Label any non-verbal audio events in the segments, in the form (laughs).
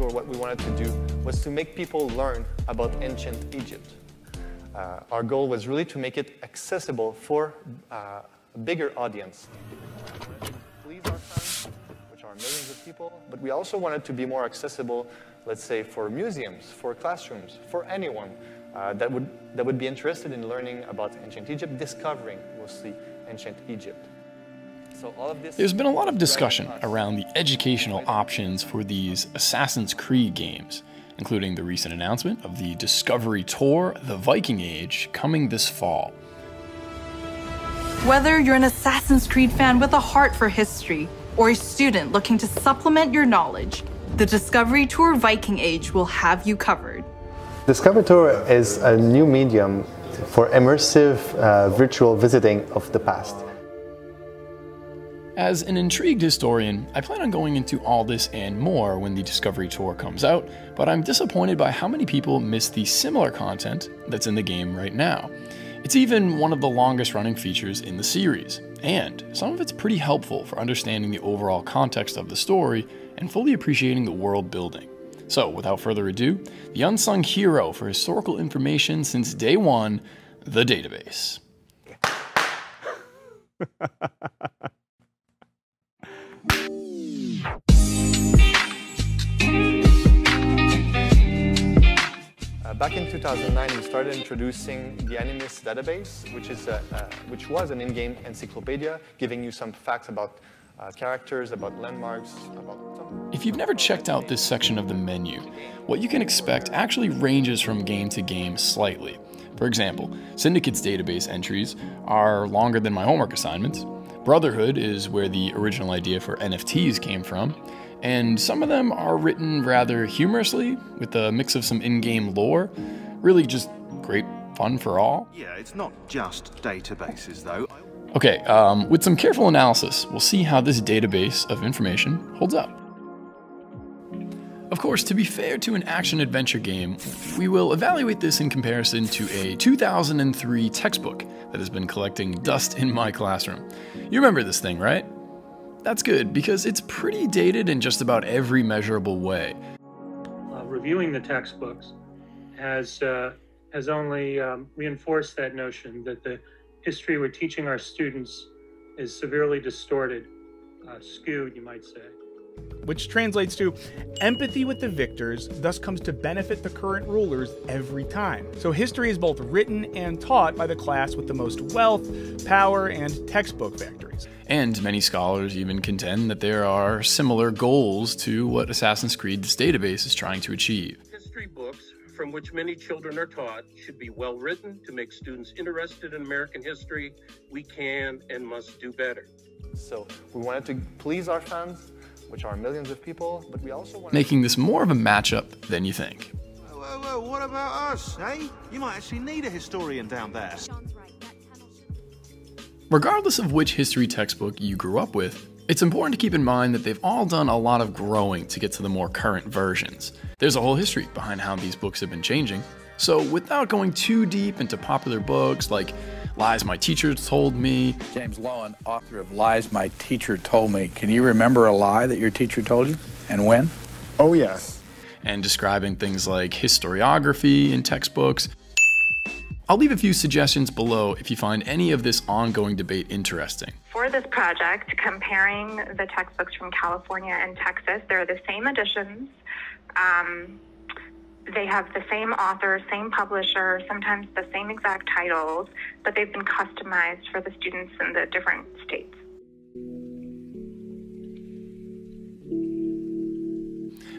Tour, what we wanted to do was to make people learn about ancient Egypt. Uh, our goal was really to make it accessible for uh, a bigger audience. Please our fans, which are millions of people, but we also wanted to be more accessible, let's say, for museums, for classrooms, for anyone uh, that, would, that would be interested in learning about ancient Egypt, discovering mostly ancient Egypt. So There's been a lot of discussion around the educational options for these Assassin's Creed games, including the recent announcement of the Discovery Tour The Viking Age coming this fall. Whether you're an Assassin's Creed fan with a heart for history or a student looking to supplement your knowledge, the Discovery Tour Viking Age will have you covered. Discovery Tour is a new medium for immersive uh, virtual visiting of the past. As an intrigued historian, I plan on going into all this and more when the Discovery Tour comes out, but I'm disappointed by how many people miss the similar content that's in the game right now. It's even one of the longest running features in the series, and some of it's pretty helpful for understanding the overall context of the story and fully appreciating the world building. So, without further ado, the unsung hero for historical information since day one, the database. (laughs) back in 2009, we started introducing the Animus database, which, is a, uh, which was an in-game encyclopedia giving you some facts about uh, characters, about landmarks, about If you've never checked out this section of the menu, what you can expect actually ranges from game to game slightly. For example, Syndicate's database entries are longer than my homework assignments. Brotherhood is where the original idea for NFTs came from, and some of them are written rather humorously with a mix of some in game lore. Really just great fun for all. Yeah, it's not just databases though. Okay, um, with some careful analysis, we'll see how this database of information holds up. Of course, to be fair to an action adventure game, we will evaluate this in comparison to a 2003 textbook that has been collecting dust in my classroom. You remember this thing, right? That's good, because it's pretty dated in just about every measurable way. Uh, reviewing the textbooks has, uh, has only um, reinforced that notion that the history we're teaching our students is severely distorted, uh, skewed, you might say which translates to empathy with the victors thus comes to benefit the current rulers every time. So history is both written and taught by the class with the most wealth, power, and textbook factories. And many scholars even contend that there are similar goals to what Assassin's Creed's database is trying to achieve. History books from which many children are taught should be well written to make students interested in American history. We can and must do better. So we wanted to please our fans which are millions of people, but we also want Making this more of a matchup than you think. Whoa, whoa, whoa, what about us, eh? You might actually need a historian down there. Regardless of which history textbook you grew up with, it's important to keep in mind that they've all done a lot of growing to get to the more current versions. There's a whole history behind how these books have been changing. So, without going too deep into popular books like Lies My Teacher Told Me. James Loewen, author of Lies My Teacher Told Me. Can you remember a lie that your teacher told you and when? Oh, yes. And describing things like historiography in textbooks. I'll leave a few suggestions below if you find any of this ongoing debate interesting. For this project, comparing the textbooks from California and Texas, they're the same editions. Um, they have the same author, same publisher, sometimes the same exact titles, but they've been customized for the students in the different states.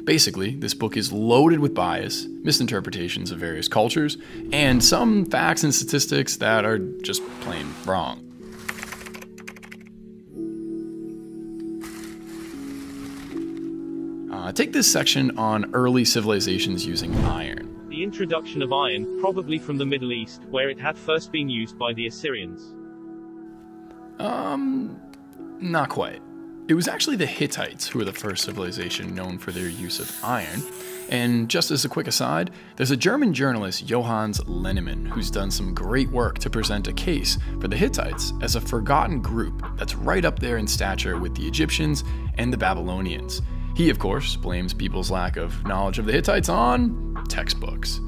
Basically, this book is loaded with bias, misinterpretations of various cultures, and some facts and statistics that are just plain wrong. Uh, take this section on early civilizations using iron. The introduction of iron, probably from the Middle East, where it had first been used by the Assyrians. Um, not quite. It was actually the Hittites who were the first civilization known for their use of iron. And just as a quick aside, there's a German journalist, Johannes Lehmann, who's done some great work to present a case for the Hittites as a forgotten group that's right up there in stature with the Egyptians and the Babylonians. He, of course, blames people's lack of knowledge of the Hittites on textbooks.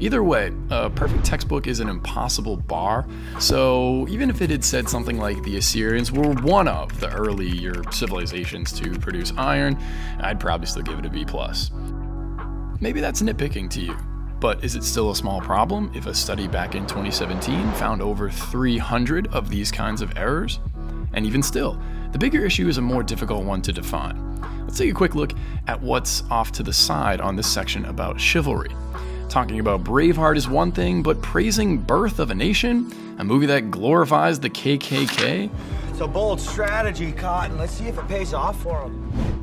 Either way, a perfect textbook is an impossible bar, so even if it had said something like the Assyrians were one of the earlier civilizations to produce iron, I'd probably still give it a B+. Maybe that's nitpicking to you, but is it still a small problem if a study back in 2017 found over 300 of these kinds of errors? And even still, the bigger issue is a more difficult one to define. Let's take a quick look at what's off to the side on this section about chivalry. Talking about Braveheart is one thing, but praising Birth of a Nation, a movie that glorifies the KKK? It's a bold strategy, Cotton. Let's see if it pays off for him.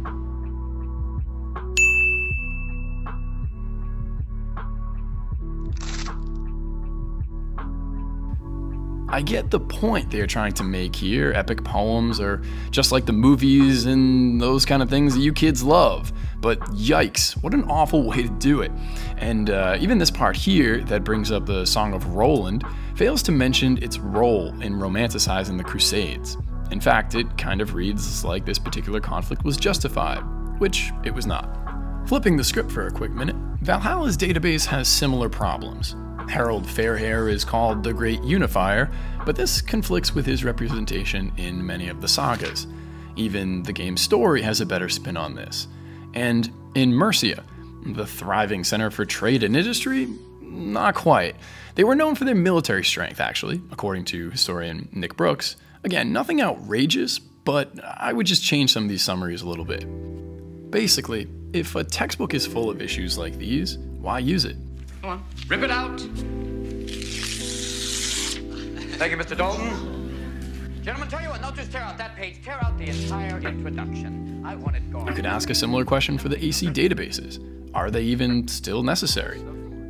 I get the point they are trying to make here. Epic poems are just like the movies and those kind of things that you kids love. But yikes, what an awful way to do it. And uh, even this part here that brings up the Song of Roland fails to mention its role in romanticizing the Crusades. In fact, it kind of reads like this particular conflict was justified, which it was not. Flipping the script for a quick minute, Valhalla's database has similar problems. Harald Fairhair is called the Great Unifier, but this conflicts with his representation in many of the sagas. Even the game's story has a better spin on this. And in Mercia, the thriving center for trade and industry, not quite. They were known for their military strength, actually, according to historian Nick Brooks. Again, nothing outrageous, but I would just change some of these summaries a little bit. Basically, if a textbook is full of issues like these, why use it? Come on, rip it out. Thank you, Mr. Dalton. Gentlemen, tell you what, not just tear out that page, tear out the entire introduction. I want it gone. You could ask a similar question for the AC databases. Are they even still necessary?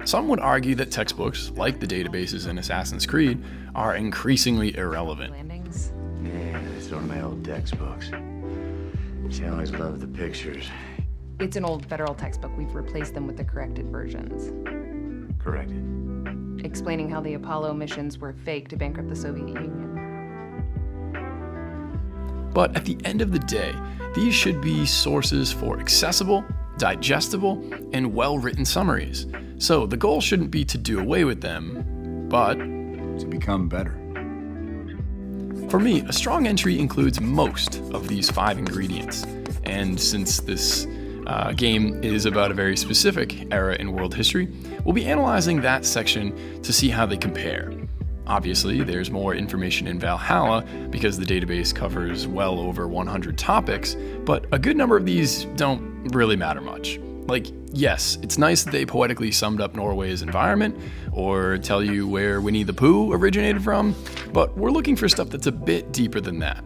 Some would argue that textbooks, like the databases in Assassin's Creed, are increasingly irrelevant. Yeah, these are my old textbooks. She always loved the pictures. It's an old federal textbook. We've replaced them with the corrected versions. Corrected. Explaining how the Apollo missions were fake to bankrupt the Soviet Union. But at the end of the day, these should be sources for accessible, digestible, and well written summaries. So the goal shouldn't be to do away with them, but to become better. For me, a strong entry includes most of these five ingredients. And since this uh, game is about a very specific era in world history, we'll be analyzing that section to see how they compare. Obviously, there's more information in Valhalla because the database covers well over 100 topics, but a good number of these don't really matter much. Like, yes, it's nice that they poetically summed up Norway's environment or tell you where Winnie the Pooh originated from, but we're looking for stuff that's a bit deeper than that.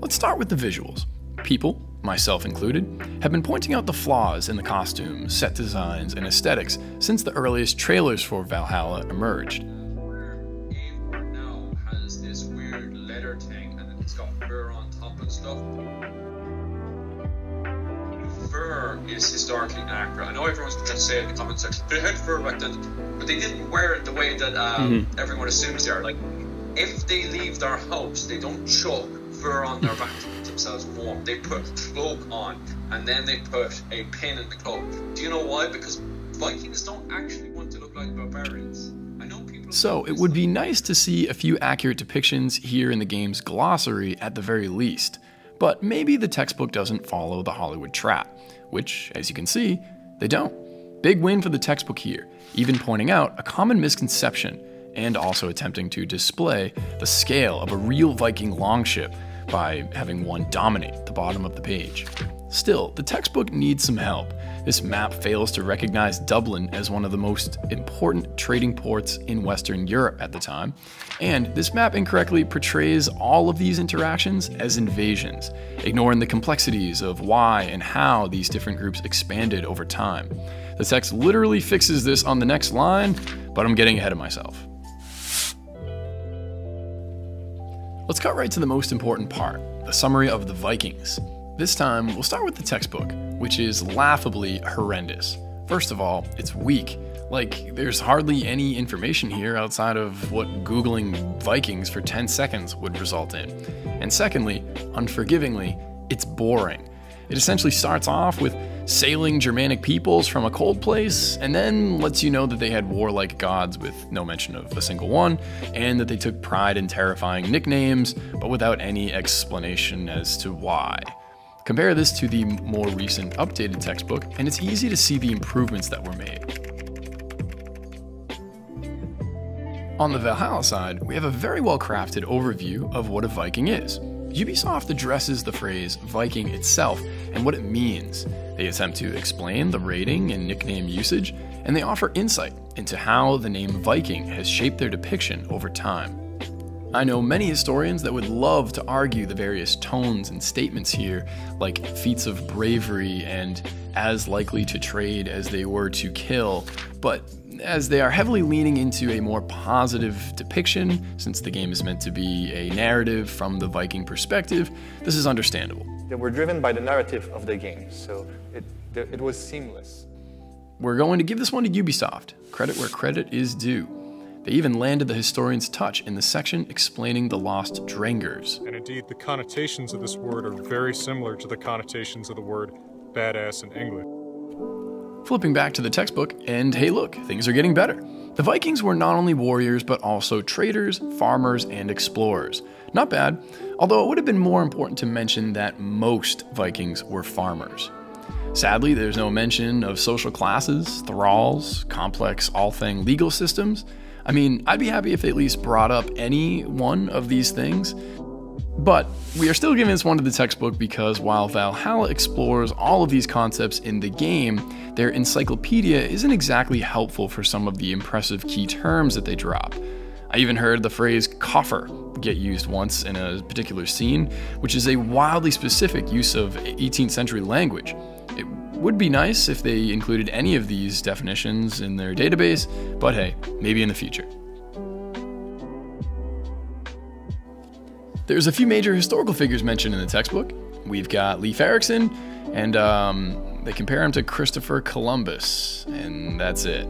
Let's start with the visuals. People, myself included, have been pointing out the flaws in the costumes, set designs, and aesthetics since the earliest trailers for Valhalla emerged. has this weird leather thing and it's got fur on top and stuff. Fur is historically accurate. I know everyone's going to say in the comment section they had fur back then, but they didn't wear it the way that um, Mhm. everyone assumes they are. Like, if they leave their house, they don't chuck fur on their back to keep themselves warm. They put a cloak on, and then they put a pin in the cloak. Do you know why? Because Vikings don't actually want to look like barbarians. I know people. So, it would be nice to see a few accurate depictions here in the game's glossary at the very least. But maybe the textbook doesn't follow the Hollywood trap, which, as you can see, they don't. Big win for the textbook here, even pointing out a common misconception and also attempting to display the scale of a real Viking longship by having one dominate the bottom of the page. Still, the textbook needs some help. This map fails to recognize Dublin as one of the most important trading ports in Western Europe at the time, and this map incorrectly portrays all of these interactions as invasions, ignoring the complexities of why and how these different groups expanded over time. The text literally fixes this on the next line, but I'm getting ahead of myself. Let's cut right to the most important part the summary of the Vikings. This time, we'll start with the textbook, which is laughably horrendous. First of all, it's weak, Like, there's hardly any information here outside of what Googling Vikings for 10 seconds would result in. And secondly, unforgivingly, it's boring. It essentially starts off with sailing Germanic peoples from a cold place, and then lets you know that they had warlike gods with no mention of a single one, and that they took pride in terrifying nicknames, but without any explanation as to why. Compare this to the more recent updated textbook, and it's easy to see the improvements that were made. On the Valhalla side, we have a very well crafted overview of what a Viking is. Ubisoft addresses the phrase Viking itself and what it means. They attempt to explain the rating and nickname usage, and they offer insight into how the name Viking has shaped their depiction over time. I know many historians that would love to argue the various tones and statements here, like feats of bravery and as likely to trade as they were to kill, but as they are heavily leaning into a more positive depiction, since the game is meant to be a narrative from the Viking perspective, this is understandable. They were driven by the narrative of the game, so it, it was seamless. We're going to give this one to Ubisoft, credit where credit is due. They even landed the historian's touch in the section explaining the lost Drengrs. And indeed, the connotations of this word are very similar to the connotations of the word badass in English. Flipping back to the textbook, and hey look, things are getting better. The Vikings were not only warriors, but also traders, farmers, and explorers. Not bad, although it would have been more important to mention that most Vikings were farmers. Sadly, there's no mention of social classes, thralls, complex Althing legal systems. I mean, I'd be happy if they at least brought up any one of these things, but we are still giving this one to the textbook because while Valhalla explores all of these concepts in the game, their encyclopedia isn't exactly helpful for some of the impressive key terms that they drop. I even heard the phrase coffer get used once in a particular scene, which is a wildly specific use of 18th century language. It would be nice if they included any of these definitions in their database, but hey, maybe in the future. There's a few major historical figures mentioned in the textbook. We've got Leif Erikson, and um, they compare him to Christopher Columbus, and that's it.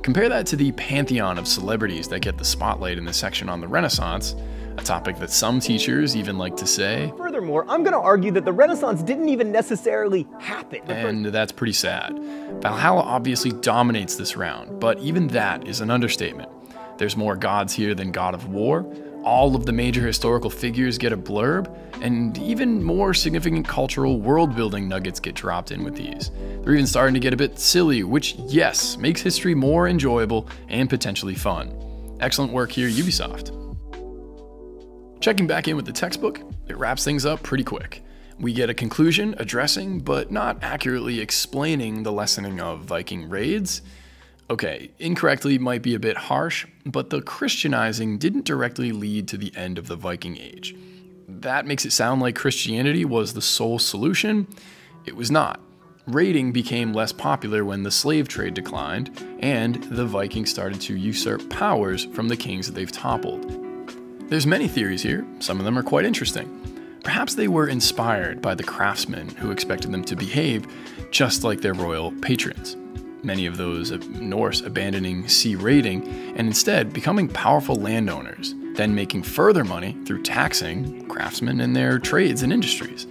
Compare that to the pantheon of celebrities that get the spotlight in the section on the Renaissance, a topic that some teachers even like to say. Furthermore, I'm going to argue that the Renaissance didn't even necessarily happen. And that's pretty sad. Valhalla obviously dominates this round, but even that is an understatement. There's more gods here than God of War, all of the major historical figures get a blurb, and even more significant cultural world building nuggets get dropped in with these. They're even starting to get a bit silly, which, yes, makes history more enjoyable and potentially fun. Excellent work here, Ubisoft. Checking back in with the textbook, it wraps things up pretty quick. We get a conclusion addressing, but not accurately explaining, the lessening of Viking raids Okay, incorrectly might be a bit harsh, but the Christianizing didn't directly lead to the end of the Viking Age. That makes it sound like Christianity was the sole solution. It was not. Raiding became less popular when the slave trade declined, and the Vikings started to usurp powers from the kings that they've toppled. There's many theories here, some of them are quite interesting. Perhaps they were inspired by the craftsmen who expected them to behave just like their royal patrons many of those Norse abandoning sea raiding and instead becoming powerful landowners, then making further money through taxing craftsmen and their trades and industries,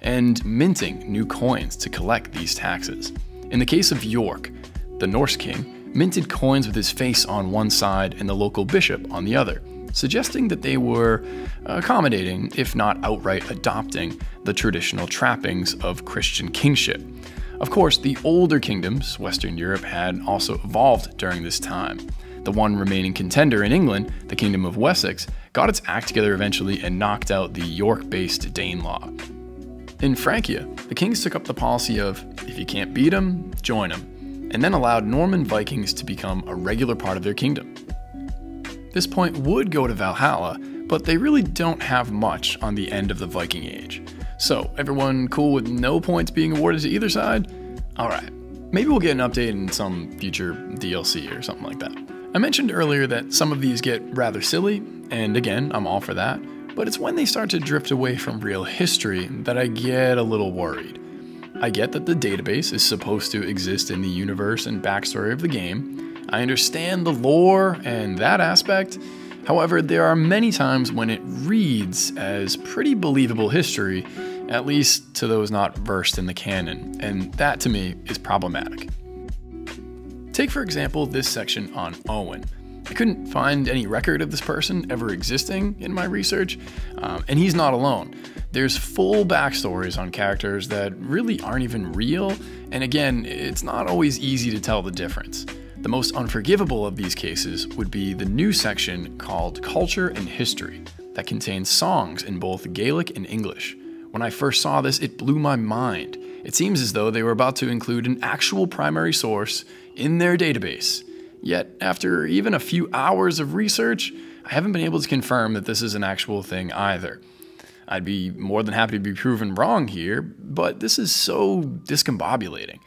and minting new coins to collect these taxes. In the case of York, the Norse king minted coins with his face on one side and the local bishop on the other, suggesting that they were accommodating, if not outright adopting, the traditional trappings of Christian kingship. Of course, the older kingdoms, Western Europe, had also evolved during this time. The one remaining contender in England, the Kingdom of Wessex, got its act together eventually and knocked out the York based Danelaw. In Francia, the kings took up the policy of if you can't beat them, join them, and then allowed Norman Vikings to become a regular part of their kingdom. This point would go to Valhalla, but they really don't have much on the end of the Viking Age. So, everyone cool with no points being awarded to either side? Alright, maybe we'll get an update in some future DLC or something like that. I mentioned earlier that some of these get rather silly, and again, I'm all for that, but it's when they start to drift away from real history that I get a little worried. I get that the database is supposed to exist in the universe and backstory of the game, I understand the lore and that aspect. However, there are many times when it reads as pretty believable history, at least to those not versed in the canon, and that to me is problematic. Take, for example, this section on Owen. I couldn't find any record of this person ever existing in my research, um, and he's not alone. There's full backstories on characters that really aren't even real, and again, it's not always easy to tell the difference. The most unforgivable of these cases would be the new section called Culture and History, that contains songs in both Gaelic and English. When I first saw this, it blew my mind. It seems as though they were about to include an actual primary source in their database. Yet, after even a few hours of research, I haven't been able to confirm that this is an actual thing either. I'd be more than happy to be proven wrong here, but this is so discombobulating.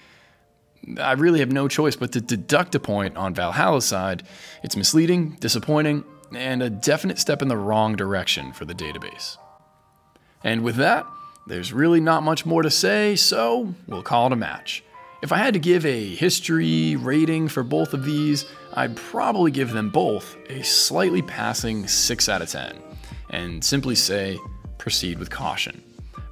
I really have no choice but to deduct a point on Valhalla's side. It's misleading, disappointing, and a definite step in the wrong direction for the database. And with that, there's really not much more to say, so we'll call it a match. If I had to give a history rating for both of these, I'd probably give them both a slightly passing 6 out of 10, and simply say, proceed with caution.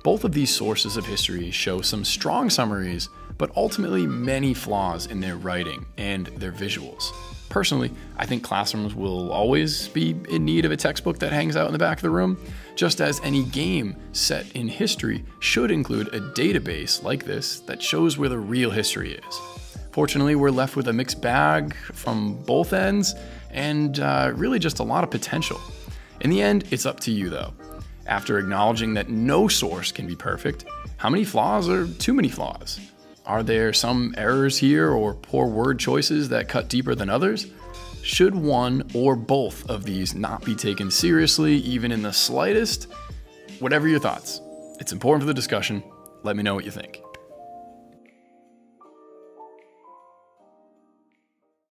Both of these sources of history show some strong summaries, but ultimately many flaws in their writing and their visuals. Personally, I think classrooms will always be in need of a textbook that hangs out in the back of the room, just as any game set in history should include a database like this that shows where the real history is. Fortunately, we're left with a mixed bag from both ends and uh, really just a lot of potential. In the end, it's up to you though. After acknowledging that no source can be perfect, how many flaws are too many flaws? Are there some errors here or poor word choices that cut deeper than others? Should one or both of these not be taken seriously, even in the slightest? Whatever your thoughts, it's important for the discussion. Let me know what you think.